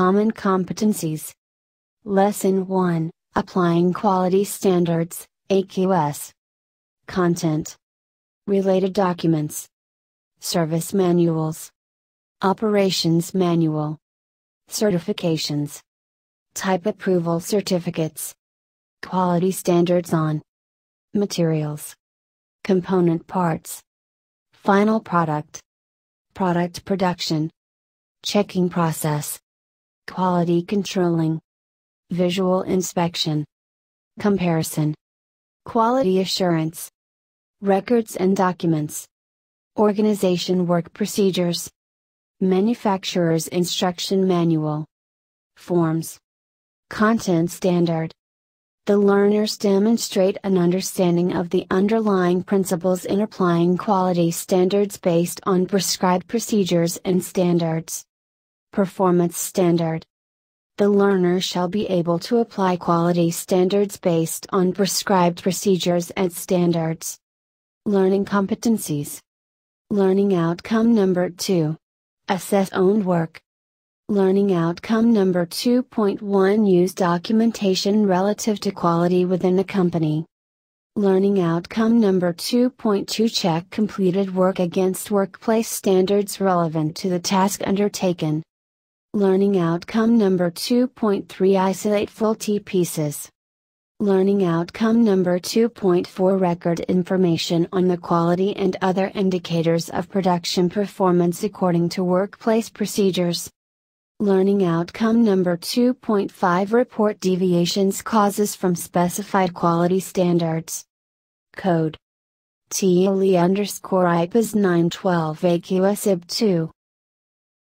Common competencies. Lesson 1 Applying Quality Standards, AQS. Content. Related documents. Service manuals. Operations manual. Certifications. Type approval certificates. Quality standards on materials. Component parts. Final product. Product production. Checking process. Quality controlling. Visual inspection. Comparison. Quality assurance. Records and documents. Organization work procedures. Manufacturer's instruction manual. Forms. Content standard. The learners demonstrate an understanding of the underlying principles in applying quality standards based on prescribed procedures and standards. Performance Standard The learner shall be able to apply quality standards based on prescribed procedures and standards. Learning Competencies Learning Outcome Number 2 Assess own work. Learning outcome number 2.1 Use documentation relative to quality within a company. Learning outcome number 2.2 Check completed work against workplace standards relevant to the task undertaken. Learning outcome number 2.3 Isolate faulty pieces. Learning outcome number 2.4 Record information on the quality and other indicators of production performance according to workplace procedures. Learning outcome number 2.5 Report deviations causes from specified quality standards. Code. TLE underscore IPAS 912 AQSIB 2.